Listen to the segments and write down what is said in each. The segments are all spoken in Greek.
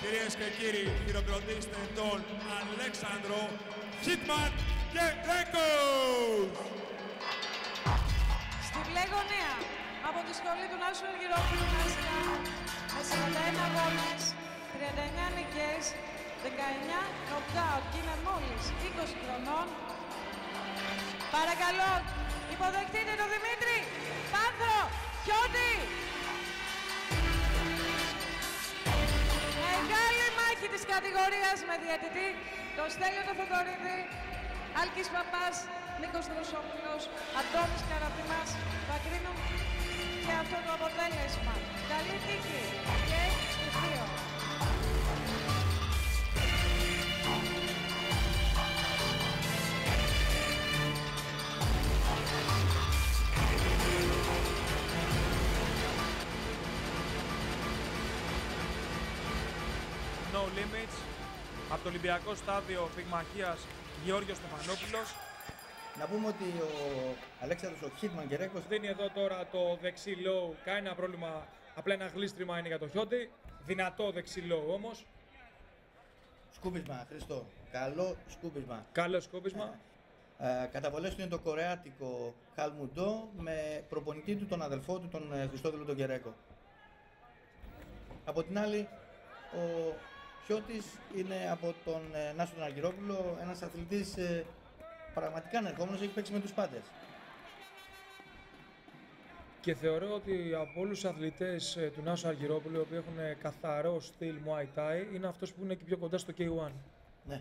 Κυρίες και κύριοι, χειροκροτήστε τον Αλέξανδρο Χίτμαν και Ρέκος! Στη Πλέγονια από τη σχολή του Νάσου Αργυρόπουλου Νάσικα με 41 αγώνες, 39 νικές, 19 νοκάουτ και είναι μόλις 20 χρονών. Παρακαλώ, υποδεχτείτε τον Δημήτρη Πάνθρο Χιώτη. Μεγάλη μάχη της κατηγορίας με διαιτητή το Στέλιο το Θοδωρίδη, Άλκης Παπάς, Νίκος Δροσόπουλος, Αντώνης Καραπίνας, θα κρίνουν και αυτό το αποτέλεσμα. Καλή τύχη και από το Ολυμπιακό Στάδιο Πυγμαχίας Γεώργιος Στεφανόπουλος. Να πούμε ότι ο Αλέξανδρος ο Χίτμαν Κερέκος Δίνει εδώ τώρα το δεξί low, κανένα πρόβλημα, απλά ένα γλίστριμα είναι για το χιόντι. Δυνατό δεξί low όμως, σκούπισμα, Χριστό. Καλό σκούπισμα. καλό σκόπισμα. Ε, καταβολές του είναι το κορεάτικο Χαλμουντό με προπονητή του τον αδελφό του τον ε, Χριστόδουλο τον Κερέκο. Από την άλλη, ο Χιώτης είναι από τον ε, Νάσο τον Αργυρόπουλο, ένας αθλητής ε, πραγματικά ανερχόμενος, έχει παίξει με τους πάντες. Και θεωρώ ότι από όλους τους αθλητές ε, του Νάσου Αργυρόπουλου, οι οποίοι έχουν καθαρό στυλ Muay Thai, είναι αυτός που είναι και πιο κοντά στο K1. Ναι.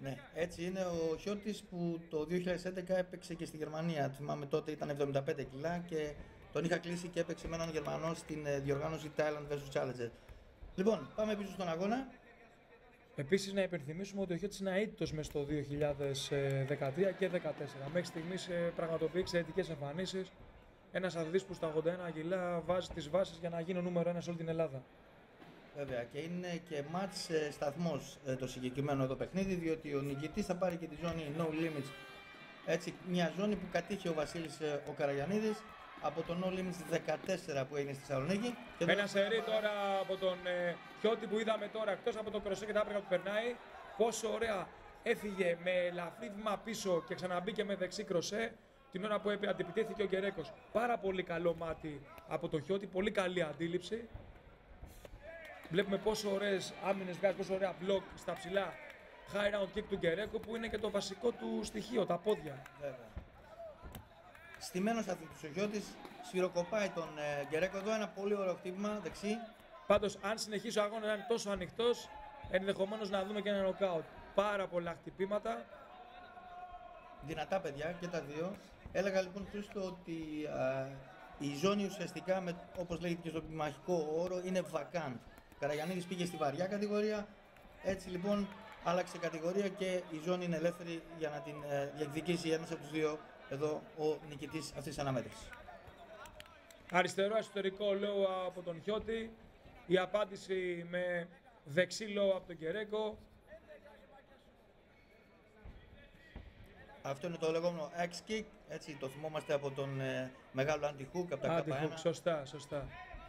Ναι, έτσι είναι ο Χιώτης που το 2011 έπαιξε και στη Γερμανία. Θυμάμαι τότε ήταν 75 κιλά και τον είχα κλείσει και έπαιξε με έναν Γερμανό στην ε, διοργάνωση Thailand vs Challenger. Λοιπόν, πάμε πίσω στον αγώνα. Επίσης να υπενθυμίσουμε ότι ο Χιώτης είναι αίτητος μες στο 2013 και 2014. Μέχρι στιγμής ε, πραγματοποιεί εξαιρετικές εμφανίσεις. Ένας αθλητής που στα 81 κιλά βάζει τις βάσεις για να γίνει ο νούμερο ένας σε όλη την Ελλάδα. Βέβαια και είναι και μάτς ε, σταθμός ε, το συγκεκριμένο εδώ παιχνίδι διότι ο νικητής θα πάρει και τη ζώνη No Limits. Έτσι, μια ζώνη που κατήχε ο Βασίλης ε, ο Καραγιαννίδης από το No Limits 14 που έγινε στη Θεσσαλονίκη. Και εδώ- Ένα σερί τώρα από τον ε, Χιώτη που είδαμε τώρα εκτός από το κροσέ και τα άπραγα που περνάει. Πόσο ωραία έφυγε με ελαφρύ βήμα πίσω και ξαναμπήκε με δεξί κροσέ την ώρα που έπαι- αντιπιτέθηκε ο Γκερέκος. Πάρα πολύ καλό μάτι από το Χιώτη, πολύ καλή αντίληψη. Βλέπουμε πόσο ωραίες άμυνες βγάζει, πόσο ωραία μπλοκ στα ψηλά high round kick του Γκερέκο που είναι και το βασικό του στοιχείο, τα πόδια. Βέβαια. Στημένος αθλητής ο Χιώτης, σφυροκοπάει τον ε, Γκερέκο εδώ, ένα πολύ ωραίο χτύπημα δεξί. Πάντως, αν συνεχίσει ο αγώνας να είναι τόσο ανοιχτός, ενδεχομένως να δούμε και ένα νοκάουτ. Πάρα πολλά χτυπήματα. Δυνατά παιδιά και τα δύο. Έλεγα λοιπόν Χρήστο ότι α, η ζώνη ουσιαστικά, με, όπως λέγεται και στο μαχικό όρο, είναι vacant. Ο Καραγιαννίδης πήγε στη βαριά κατηγορία, έτσι λοιπόν άλλαξε κατηγορία και η ζώνη είναι ελεύθερη για να την ε, διεκδικήσει ένας από τους δύο εδώ ο νικητής αυτής της αναμέτρησης. Αριστερό εσωτερικό low από τον Χιώτη. Η απάντηση με δεξί low από τον Κερέκο. Αυτό είναι το λεγόμενο X-Kick, έτσι το θυμόμαστε από τον ε, μεγάλο Anti-Hook, από τα Αντιχούκ, K1. σωστά, σωστά.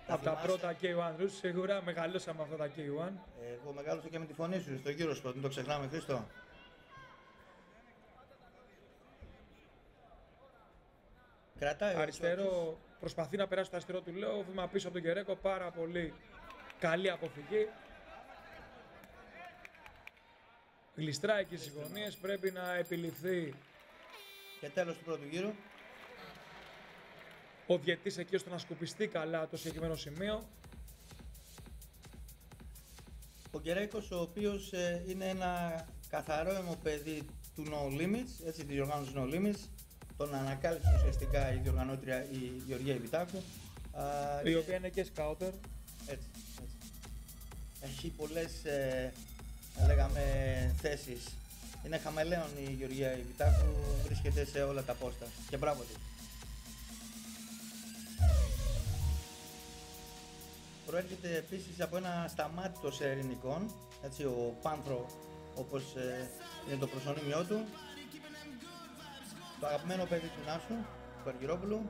Τα από τα θυμάσαι; πρώτα K1 ρούς, σίγουρα μεγαλώσαμε αυτά τα K1. Εγώ μεγάλωσα και με τη φωνή σου στο γύρο σου, μην το ξεχνάμε Χρήστο. Κρατάει ο Σιώτης. Αριστερό, προσπαθεί να περάσει το αριστερό του low, βήμα πίσω από τον Κερέκο, πάρα πολύ καλή αποφυγή. Γλιστράει και στις γωνίες, πρέπει να επιληφθεί Και τέλος του πρώτου γύρου. ο διαιτής εκεί ώστε να σκουπιστεί καλά το συγκεκριμένο σημείο. Ο Γκερέκος, ο οποίος ε, είναι ένα καθαρό αιμοπαίδι του No Limits, έτσι της διοργάνωση No Limits. Τον ανακάλυψε ουσιαστικά η διοργανώτρια η Γεωργία Ιβιτάκου. Α, Η και- οποία είναι και σκάουτερ. Έτσι, έτσι. Έχει πολλές, ε, θα λέγαμε, θέσεις. Είναι χαμελέον η Γεωργία Ιβιτάκου, βρίσκεται σε όλα τα πόστα. Και μπράβο της. Προέρχεται επίσης από ένα σταμάτητο σε ελληνικών, έτσι, ο Πάνθρο, όπως ε, είναι το προσωνύμιό του. Το αγαπημένο παιδί του Νάσου, του Αργυρόπουλου.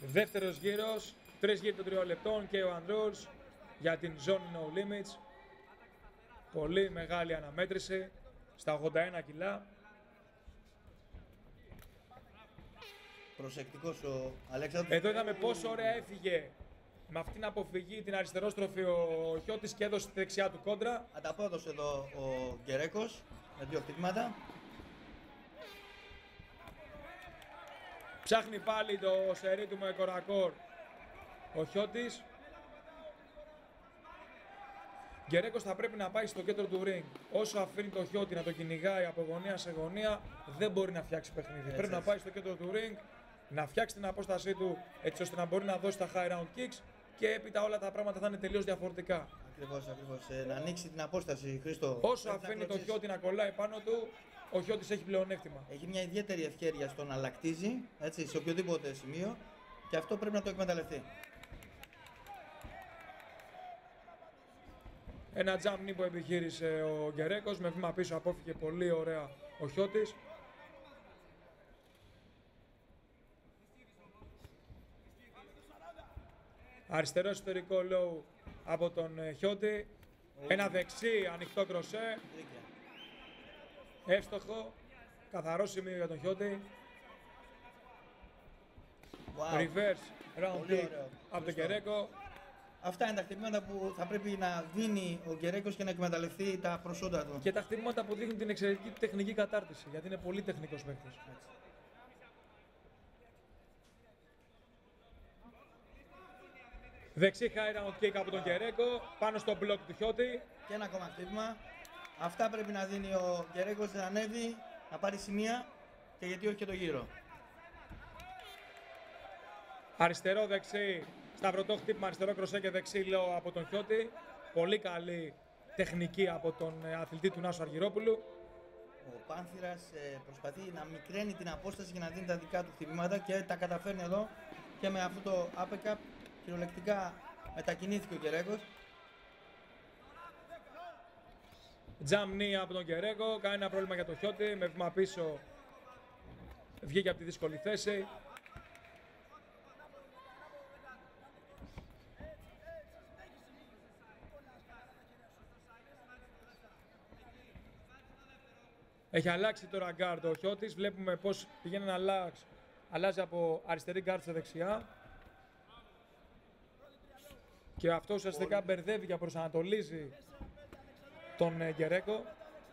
Δεύτερος γύρος, Τρεις γύρι των τριών λεπτών και ο Ανδρούς για την Zone No Limits. Πολύ μεγάλη αναμέτρηση στα 81 κιλά. Προσεκτικός ο Αλέξανδρος. Εδώ είδαμε πόσο ωραία έφυγε με αυτήν την αποφυγή την αριστερόστροφη ο Χιώτης και έδωσε τη δεξιά του κόντρα. Ανταπόδοσε εδώ ο Γκερέκος με δύο χτυπήματα. Ψάχνει πάλι το σερί του με κορακόρ ο Χιώτης. Γκερέκος θα πρέπει να πάει στο κέντρο του ring. Όσο αφήνει το Χιώτη να το κυνηγάει από γωνία σε γωνία, δεν μπορεί να φτιάξει παιχνίδι. πρέπει να έτσι. πάει στο κέντρο του ring, να φτιάξει την απόστασή του έτσι ώστε να μπορεί να δώσει τα high round kicks και έπειτα όλα τα πράγματα θα είναι τελείως διαφορετικά. Ακριβώς, ακριβώς. Ε, να ανοίξει την απόσταση, Χρήστο. Όσο Πρέπει να αφήνει το κλωτσίσει. Χιώτη να κολλάει πάνω του, ο Χιώτης έχει πλεονέκτημα. Έχει μια ιδιαίτερη ευκαιρία στο να λακτίζει, έτσι, σε οποιοδήποτε σημείο και αυτό πρέπει να το εκμεταλλευτεί. Ένα jump knee που επιχείρησε ο Γκερέκος, με βήμα πίσω απόφυγε πολύ ωραία ο Χιώτης. Αριστερό εσωτερικό low από τον ε, Χιώτη. Ένα δεξί ανοιχτό κροσέ, Δίκαια. εύστοχο, καθαρό σημείο για τον Χιώτη. Wow. Reverse round Πολύ kick ωραίο. από τον Ευχαριστώ. Γκερέκο. Αυτά είναι τα χτυπήματα που θα πρέπει να δίνει ο Γκερέκος και να εκμεταλλευτεί τα προσόντα του. Και τα χτυπήματα που δείχνουν την εξαιρετική τεχνική κατάρτιση, γιατί είναι πολύ τεχνικός παίκτης. Δεξί high round kick από τον Γκερέκο, πάνω στο μπλοκ του Χιώτη. Και ένα ακόμα χτύπημα. Αυτά πρέπει να δίνει ο Γκερέκος να ανέβει, να πάρει σημεία και γιατί όχι και το γύρο. Αριστερό δεξί, σταυρωτό χτύπημα, αριστερό κροσέ και δεξί λέω από τον Χιώτη. Πολύ καλή τεχνική από τον ε, αθλητή του Νάσου Αργυρόπουλου. Ο Πάνθυρας ε, προσπαθεί να μικραίνει την απόσταση για να δίνει τα δικά του χτυπήματα και τα καταφέρνει εδώ και με αυτό το uppercut κυριολεκτικά μετακινήθηκε ο Γκερέκος. Τζαμ knee από τον Γκερέκο, κανένα πρόβλημα για τον Χιώτη, με βήμα πίσω βγήκε από τη δύσκολη θέση. Έχει αλλάξει τώρα γκάρντ ο Χιώτης, βλέπουμε πώς πηγαίνει να αλλάξει. Αλλάζει από αριστερή γκάρντ σε δεξιά. Και αυτό ουσιαστικά μπερδεύει και προσανατολίζει τον ε, Γκερέκο.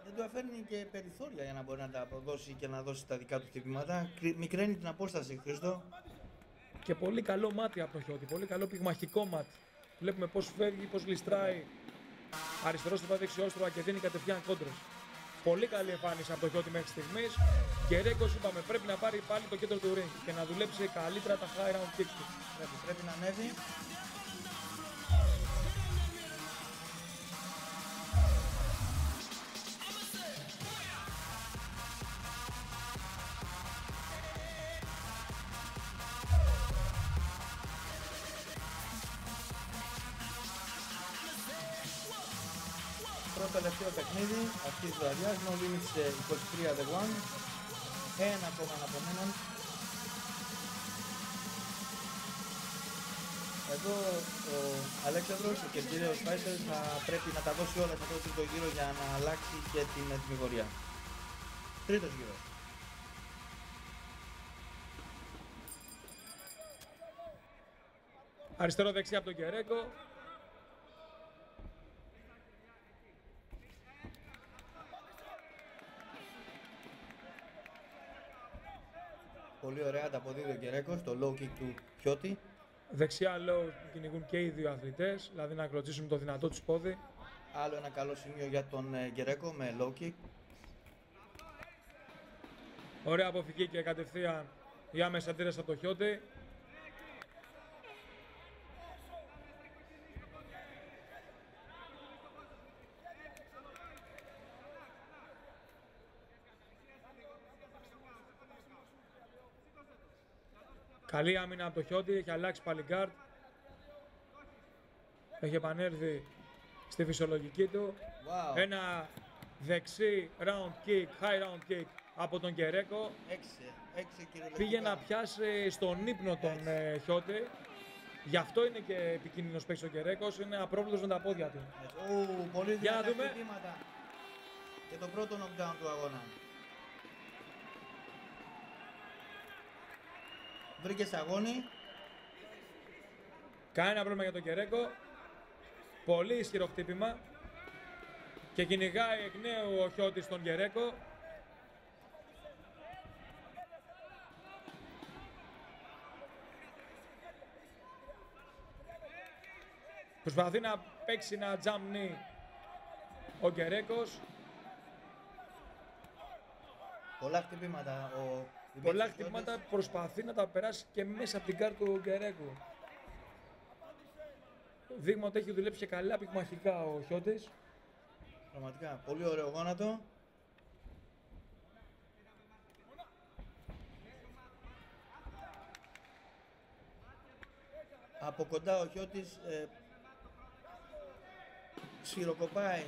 Δεν του αφήνει και περιθώρια για να μπορεί να τα αποδώσει και να δώσει τα δικά του χτυπήματα. Κρυ- Μικραίνει την απόσταση, Χρήστο. Και πολύ καλό μάτι από τον Χιώτη, πολύ καλό πυγμαχικό μάτι. Βλέπουμε πώς φεύγει, πώς γλιστράει αριστερόστροφα, δεξιόστροφα και δίνει κατευθείαν κόντρες. Πολύ καλή εμφάνιση από τον Χιώτη μέχρι στιγμής. Και Ρέκος είπαμε πρέπει να πάρει πάλι το κέντρο του ring και να δουλέψει καλύτερα τα high round kicks του. Πρέπει, πρέπει να ανέβει. Πρώτο τελευταίο παιχνίδι αυτής της βραδιάς, No Limits ε, 23 The One. Ένα ακόμα αναπομένων. Εδώ ο Αλέξανδρος και ο κύριος Φάισερ θα πρέπει να τα δώσει όλα σε αυτό το τρίτο γύρο για να αλλάξει και την τιμιγορία. Τρίτος γύρος. Αριστερό δεξί από τον Γκερέκο. Πολύ ωραία τα αποδίδει ο Γκερέκος, το low kick του Πιώτη. Δεξιά low που κυνηγούν και οι δύο αθλητές, δηλαδή να κλωτσίσουν το δυνατό τους πόδι. Άλλο ένα καλό σημείο για τον ε, Γκερέκο με low kick. Ωραία αποφυγή και κατευθείαν η άμεση αντίδραση από το Χιώτη. Καλή άμυνα από το Χιώτη, έχει αλλάξει πάλι γκάρντ. Έχει επανέλθει στη φυσιολογική του. Wow. Ένα δεξί round kick, high round kick από τον Κερέκο. Έξι, έξι κυριολεκτικά. Πήγε να πιάσει στον ύπνο τον ε, Χιώτη. Γι' αυτό είναι και επικίνδυνος παίκτης ο Κερέκος, είναι απρόβλεπτος με τα πόδια του. Ου, πολύ Για να δυνατά δούμε. χτυπήματα. Και το πρώτο knockdown του αγώνα. Βρήκες αγώνι. Κανένα πρόβλημα για τον Κερέκο. Πολύ ισχυρό χτύπημα. Και κυνηγάει εκ νέου ο Χιώτης τον Κερέκο. Προσπαθεί να παίξει ένα jump knee ο Κερέκος. Πολλά χτυπήματα. Ο Πολλά Δημήτρης χτυπήματα Χιώτης. προσπαθεί να τα περάσει και μέσα από την κάρτα του Γκερέκου. Δείγμα ότι έχει δουλέψει και καλά πυγμαχικά ο Χιώτης. Πραγματικά, πολύ ωραίο γόνατο. Από κοντά ο Χιώτης ε, σφυροκοπάει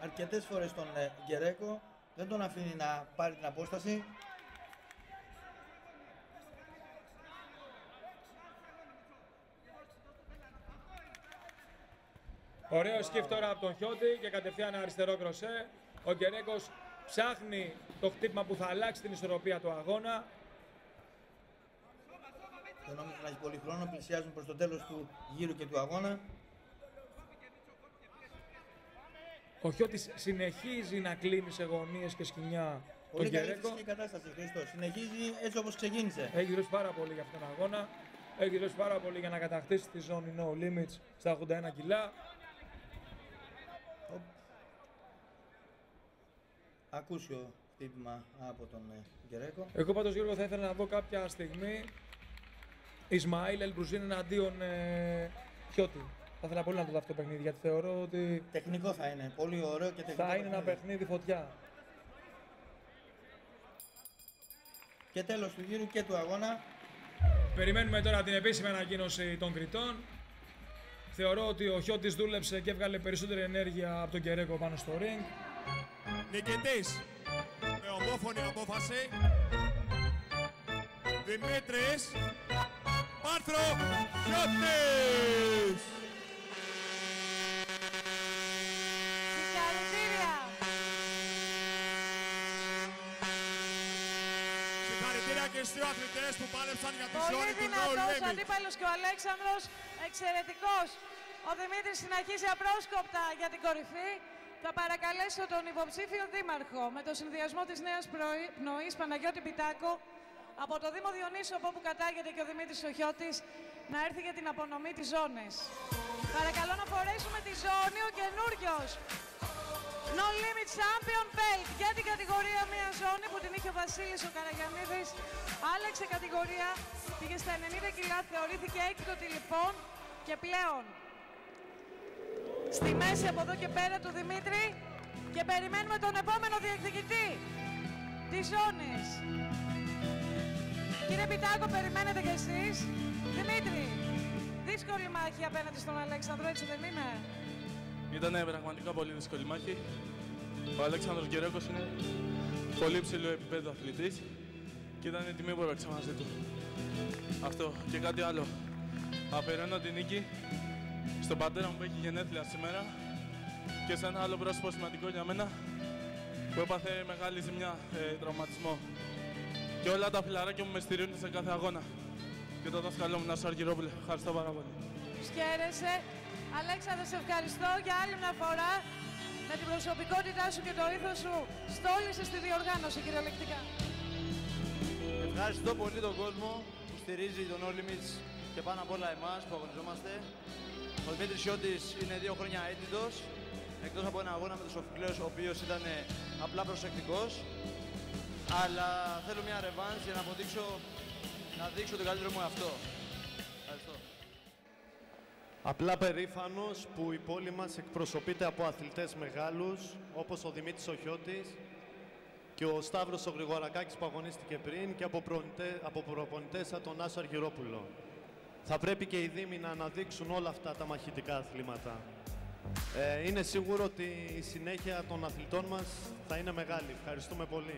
αρκετές φορές τον ε, Γκερέκο. Δεν τον αφήνει να πάρει την απόσταση. Ωραίο skip τώρα από τον Χιώτη και κατευθείαν αριστερό κροσέ. Ο Γκερέκος ψάχνει το χτύπημα που θα αλλάξει την ισορροπία του αγώνα. Δεν νομίζω να έχει πολύ χρόνο. Πλησιάζουν προς το τέλος του γύρου και του αγώνα. Ο Χιώτης συνεχίζει να κλείνει σε γωνίες και σκηνιά τον Πολύ καλή Γκερέκο. φυσική κατάσταση, Χρήστο. Συνεχίζει έτσι όπως ξεκίνησε. Έχει δουλέψει πάρα πολύ για αυτόν τον αγώνα. Έχει δουλέψει πάρα πολύ για να κατακτήσει τη ζώνη no limits στα 81 κιλά. Ακούσιο χτύπημα από τον ε, Γκερέκο. Εγώ πάντως Γιώργο θα ήθελα να δω κάποια στιγμή Ισμαήλ Ελμπρουζίν εναντίον ε, Χιώτη. Θα ήθελα πολύ να το δω αυτό το παιχνίδι γιατί θεωρώ ότι Τεχνικό θα είναι. Πολύ ωραίο και τεχνικό. θα είναι ένα παιχνίδι. παιχνίδι φωτιά. Και τέλος του γύρου και του αγώνα. Περιμένουμε τώρα την επίσημη ανακοίνωση των κριτών. Θεωρώ ότι ο Χιώτης δούλεψε και έβγαλε περισσότερη ενέργεια από τον Κερέκο πάνω στο ring. Νικητής με ομόφωνη απόφαση Δημήτρης Πάρθρο Χιώτης. Συγχαρητήρια. Συγχαρητήρια και στους δύο αθλητές που πάλεψαν για τη Πολύ ζώνη του No δυνατός Limit. αντίπαλος και ο Αλέξανδρος, εξαιρετικός. Ο Δημήτρης συνεχίζει απρόσκοπτα για την κορυφή. Θα παρακαλέσω τον υποψήφιο δήμαρχο με το συνδυασμό της νέας πρωί- πνοής Παναγιώτη Πιτάκο από το Δήμο Διονύσου από όπου κατάγεται και ο Δημήτρης Σοχιώτης να έρθει για την απονομή της ζώνης. Παρακαλώ να φορέσουμε τη ζώνη ο καινούριος. No Limit Champion Belt για την κατηγορία μια ζώνη που την είχε ο Βασίλης ο Καραγιαννίδης. Άλλαξε κατηγορία, πήγε στα 90 κιλά, θεωρήθηκε έκδοτη λοιπόν και πλέον στη μέση από εδώ και πέρα του Δημήτρη και περιμένουμε τον επόμενο διεκδικητή της ζώνης. Κύριε Πιτάκο, περιμένετε κι εσείς. Δημήτρη, δύσκολη μάχη απέναντι στον Αλέξανδρο, έτσι δεν είναι; Ήταν πραγματικά πολύ δύσκολη μάχη. Ο Αλέξανδρος Γκερέκος είναι πολύ ψηλό επίπεδο αθλητής και ήταν η τιμή που έπαιξα μαζί του. Αυτό και κάτι άλλο. Αφαιρώνω την νίκη στον πατέρα μου που έχει γενέθλια σήμερα και σε ένα άλλο πρόσωπο σημαντικό για μένα που έπαθε μεγάλη ζημιά, ε, τραυματισμό. Και όλα τα φιλαράκια μου με στηρίζουν σε κάθε αγώνα. Και το δάσκαλό μου, Νάσο Αργυρόπουλο. Ευχαριστώ πάρα πολύ. Σκέρεσαι. Αλέξανδρε, σε ευχαριστώ για άλλη μια φορά. Με την προσωπικότητά σου και το ήθος σου στόλισες στη διοργάνωση κυριολεκτικά. Ευχαριστώ πολύ τον κόσμο που στηρίζει τον All Limits και πάνω απ' όλα εμάς που αγωνιζόμαστε. Ο Δημήτρης Σιώτης είναι δύο χρόνια έτητος, εκτός από ένα αγώνα με τον Σοφικλέος, ο οποίος ήταν ε, απλά προσεκτικός. Αλλά θέλω μια ρεβάνς για να αποδείξω, να δείξω το καλύτερο μου εαυτό. Ευχαριστώ. Απλά περήφανος που η πόλη μας εκπροσωπείται από αθλητές μεγάλους όπως ο Δημήτρης Οχιώτης και ο Σταύρος ο Γρηγορακάκης που αγωνίστηκε πριν και από, προπονητέ- από προπονητές σαν τον Άσο Αργυρόπουλο. Θα πρέπει και οι Δήμοι να αναδείξουν όλα αυτά τα μαχητικά αθλήματα. Ε, είναι σίγουρο ότι η συνέχεια των αθλητών μας θα είναι μεγάλη. Ευχαριστούμε πολύ.